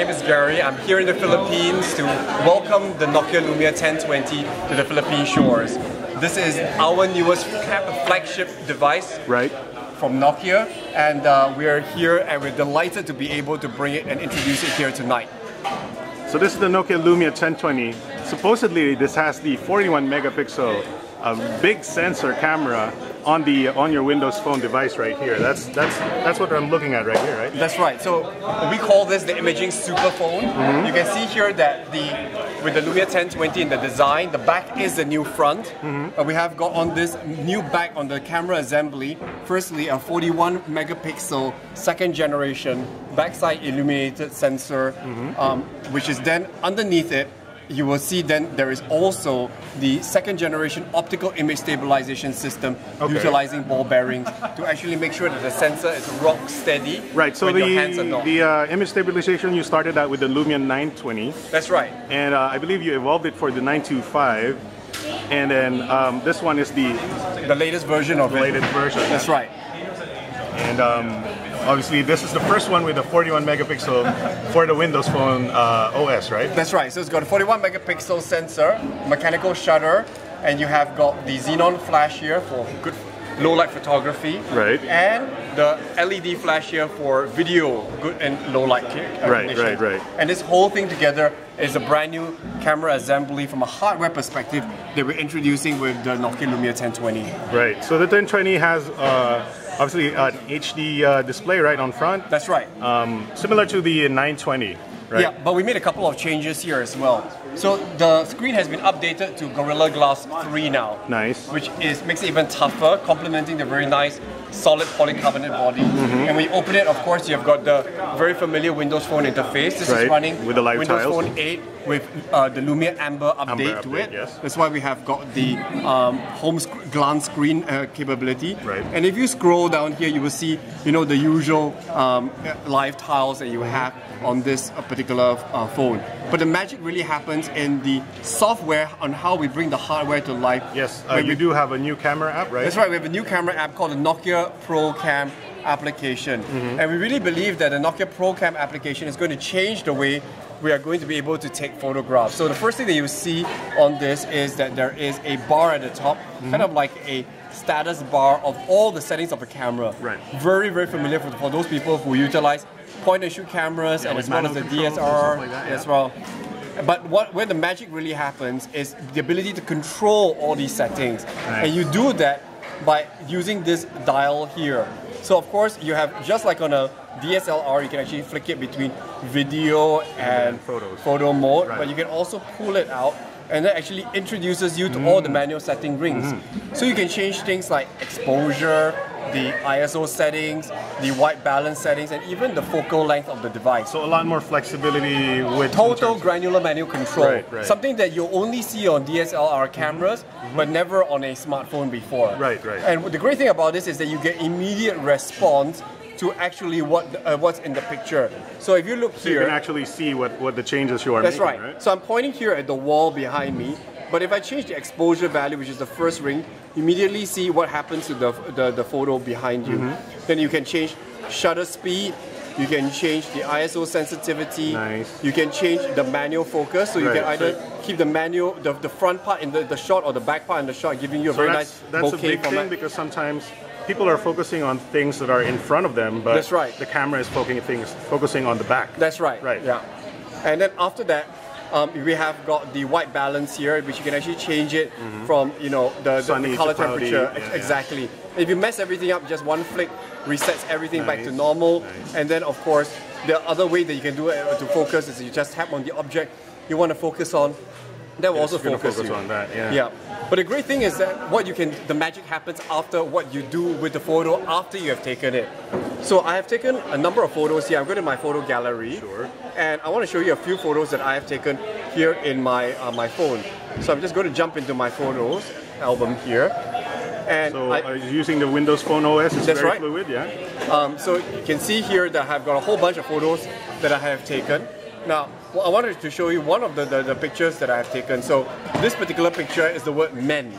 Name is Gary. I'm here in the Philippines to welcome the Nokia Lumia 1020 to the Philippine shores. This is our newest flagship device right. from Nokia, and uh, we are here and we're delighted to be able to bring it and introduce it here tonight. So this is the Nokia Lumia 1020. Supposedly this has the 41 megapixel a big sensor camera on the on your Windows Phone device right here. That's that's that's what I'm looking at right here, right? That's right. So we call this the imaging superphone. Mm -hmm. You can see here that the with the Lumia 1020 in the design, the back is the new front. Mm -hmm. uh, we have got on this new back on the camera assembly. Firstly, a 41 megapixel second generation backside illuminated sensor, mm -hmm. um, which is then underneath it you will see then there is also the second generation optical image stabilization system okay. utilizing ball bearings to actually make sure that the sensor is rock steady. Right, so the, the uh, image stabilization you started out with the Lumia 920. That's right. And uh, I believe you evolved it for the 925. And then um, this one is the the latest version of the it. latest version. That's right. And um, obviously this is the first one with a 41 megapixel for the Windows Phone uh, OS, right? That's right. So it's got a 41 megapixel sensor, mechanical shutter, and you have got the xenon flash here for good low light photography. Right. And the LED flash here for video, good and low light Right, right, right. And this whole thing together is a brand new camera assembly from a hardware perspective that we're introducing with the Nokia Lumia 1020. Right. So the 1020 has uh, obviously an HD uh, display right on front. That's right. Um, similar to the 920. Right? Yeah, but we made a couple of changes here as well. So the screen has been updated to Gorilla Glass 3 now. Nice. Which is makes it even tougher, complementing the very nice solid polycarbonate body. Mm -hmm. And when you open it, of course, you've got the very familiar Windows Phone interface. This right. is running with the live Windows tiles. Phone 8 with uh, the Lumia Amber update Amber to it. Yes. That's why we have got the um, home sc glance screen uh, capability. Right. And if you scroll down here, you will see, you know, the usual um, live tiles that you have on this uh, particular uh, phone. But the magic really happens in the software on how we bring the hardware to life. Yes, uh, you we, do have a new camera app, right? That's right, we have a new camera app called the Nokia Pro Cam application. Mm -hmm. And we really believe that the Nokia Pro Cam application is going to change the way we are going to be able to take photographs. So the first thing that you see on this is that there is a bar at the top, mm -hmm. kind of like a status bar of all the settings of the camera. Right. Very, very familiar for, for those people who utilize point and shoot cameras yeah, and as well as the DSLR like that, yeah. as well. But what where the magic really happens is the ability to control all these settings. Right. And you do that by using this dial here. So of course you have just like on a DSLR, you can actually flick it between video and, and photos. photo mode, right. but you can also pull it out and that actually introduces you to mm. all the manual setting rings. Mm. So you can change things like exposure, the ISO settings, the white balance settings, and even the focal length of the device. So a lot more flexibility with total granular manual control. Right, right. Something that you only see on DSLR cameras, mm-hmm. but never on a smartphone before. Right, right. And the great thing about this is that you get immediate response to actually what uh, what's in the picture. So if you look so here, you can actually see what, what the changes you are that's making. That's right. right. So I'm pointing here at the wall behind me. But if I change the exposure value, which is the first ring, immediately see what happens to the, the, the photo behind you. Mm-hmm. Then you can change shutter speed, you can change the ISO sensitivity. Nice. You can change the manual focus, so you right. can either so keep the manual, the, the front part in the, the shot or the back part in the shot, giving you a so very that's, nice That's a big format. thing because sometimes people are focusing on things that are in front of them, but that's right. the camera is focusing things focusing on the back. That's right. Right. Yeah. And then after that, um, we have got the white balance here, which you can actually change it mm-hmm. from you know the, the, the color temperature yeah, exactly. Yeah. If you mess everything up, just one flick resets everything nice. back to normal. Nice. And then of course, the other way that you can do it uh, to focus is you just tap on the object you want to focus on. That will also focus, focus on that. Yeah. Yeah. But the great thing is that what you can, the magic happens after what you do with the photo after you have taken it. So I have taken a number of photos here. I'm going to my photo gallery. Sure. And I want to show you a few photos that I have taken here in my uh, my phone. So I'm just going to jump into my photos album here. And so I, using the Windows Phone OS? It's that's very right. fluid, yeah? Um, so you can see here that I've got a whole bunch of photos that I have taken. Now, I wanted to show you one of the, the, the, pictures that I have taken. So this particular picture is the word men.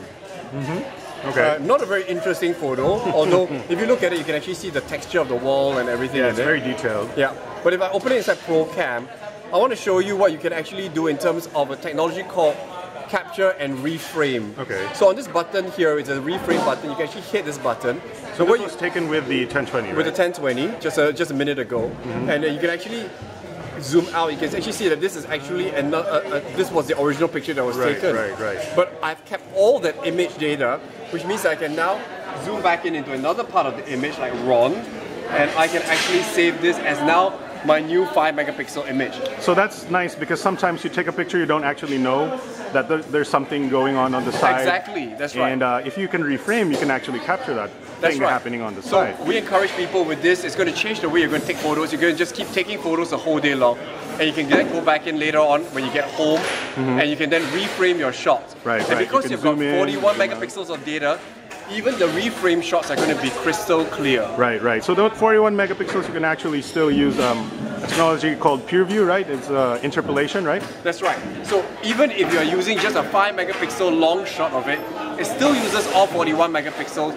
Mm -hmm. Okay. Uh, not a very interesting photo, although if you look at it, you can actually see the texture of the wall and everything. Yeah, it's very detailed. Yeah. But if I open it inside ProCam, I want to show you what you can actually do in terms of a technology called capture and reframe. Okay. So on this button here, it's a reframe button. You can actually hit this button. So what was taken with the 1020, with right? the 1020 just a, just a minute ago, Mm-hmm. and uh, you can actually zoom out. You can actually see that this is actually another. Uh, uh, this was the original picture that was Right, taken. right, right. But I've kept all that image data, which means I can now zoom back in into another part of the image, like Ron, and I can actually save this as now my new 5 megapixel image. So that's nice because sometimes you take a picture, you don't actually know that there's something going on on the side. Exactly, that's right. And uh, if you can reframe, you can actually capture that That's thing right. happening on the so side. we encourage people with this. It's going to change the way you're going to take photos. You're going to just keep taking photos the whole day long, and you can then go back in later on when you get home, and you can then reframe your shots. Right, And right. Because can you've got 41 zoom out. megapixels of data, even the reframe shots are going to be crystal clear. Right, right. So those 41 megapixels, you can actually still use um, a technology called PureView, right? It's uh, interpolation, right? That's right. So even if you're using just a 5 megapixel long shot of it, it still uses all 41 megapixels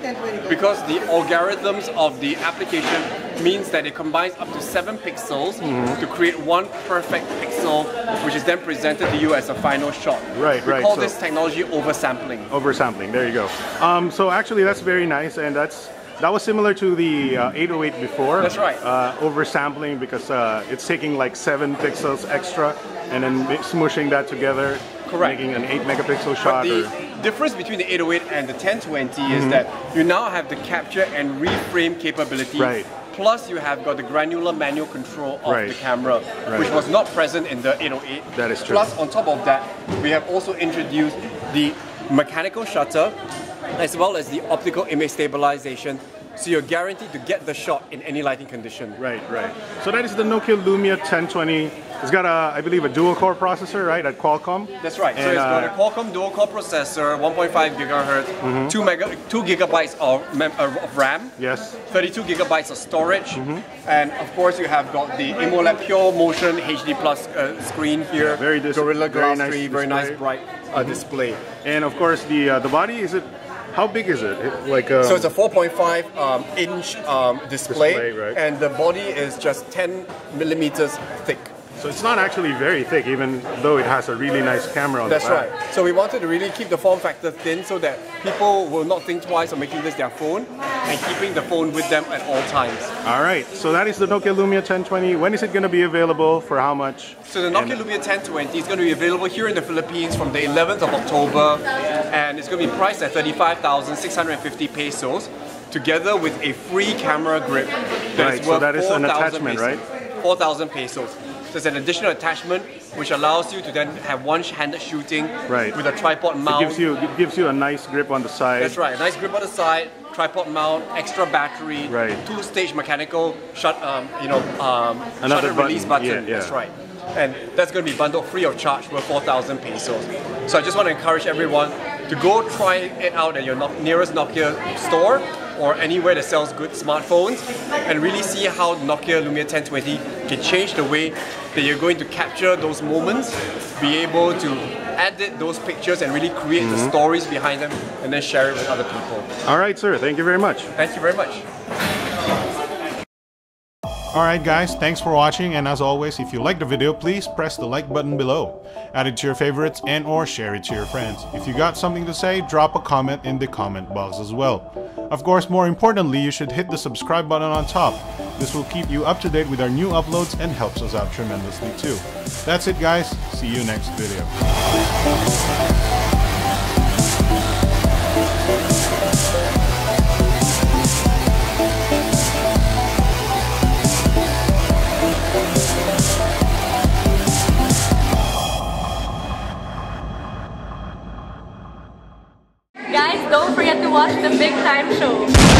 because the algorithms of the application means that it combines up to 7 pixels Mm-hmm. to create one perfect pixel, which is then presented to you as a final shot. Right, we right, call so- this technology oversampling. Oversampling. There you go. Um, so actually, that's very nice, and that's that was similar to the uh, 808 before. That's right. Uh, oversampling because uh, it's taking like seven pixels extra and then smooshing that together, Correct. making an eight megapixel But shot. the or, difference between the 808 and the 1020 Mm-hmm. is that you now have the capture and reframe capability. Right. Plus, you have got the granular manual control of Right. the camera, Right. which was not present in the 808. That is true. Plus, on top of that, we have also introduced the mechanical shutter, as well as the optical image stabilization. So you're guaranteed to get the shot in any lighting condition. right, right. So that is the Nokia Lumia 1020. It's got a, I believe, a dual core processor, right, at Qualcomm. That's right. so And, it's got uh, a Qualcomm dual-core processor, 1.5 gigahertz, Mm-hmm. two mega, two gigabytes of, uh, of RAM, Yes. 32 gigabytes of storage, Mm-hmm. and of course you have got the AMOLED Pure Motion HD Plus uh, screen here. Very dis- Gorilla very Glass nice 3, very nice display. Bright uh, display. And of course, the uh, the body is it? How big is it? it like um, So it's a 4.5 um, inch um, display, Display, right. and the body is just 10 millimeters thick. So it's not actually very thick, even though it has a really nice camera on That's the back. That's right. So we wanted to really keep the form factor thin so that people will not think twice of making this their phone and keeping the phone with them at all times. All right, so that is the Nokia Lumia 1020. When is it going to be available? For how much? So the Nokia Lumia 1020 is going to be available here in the Philippines from the 11th of October and it's going to be priced at 35,650 pesos together with a free camera grip that Right, so that is an attachment, pesos. right? 4,000 pesos. There's an additional attachment which allows you to then have one-handed shooting Right. with a tripod mount. It gives you it gives you a nice grip on the side. That's right. a Nice grip on the side, tripod mount, extra battery, Right. two-stage mechanical shut, um, you know, um, Another shutter release button. button. Yeah, yeah. That's right. And that's going to be bundled free of charge for 4,000 pesos. So I just want to encourage everyone to go try it out at your nearest Nokia store or anywhere that sells good smartphones and really see how Nokia Lumia 1020 can change the way that you're going to capture those moments, be able to edit those pictures and really create Mm-hmm. the stories behind them and then share it with other people. All right, sir. Thank you very much. Thank you very much. Alright guys, thanks for watching and as always, if you liked the video, please press the like button below. Add it to your favorites and or share it to your friends. If you got something to say, drop a comment in the comment box as well. Of course, more importantly, you should hit the subscribe button on top. This will keep you up to date with our new uploads and helps us out tremendously too. That's it guys, see you next video. Big Time Show.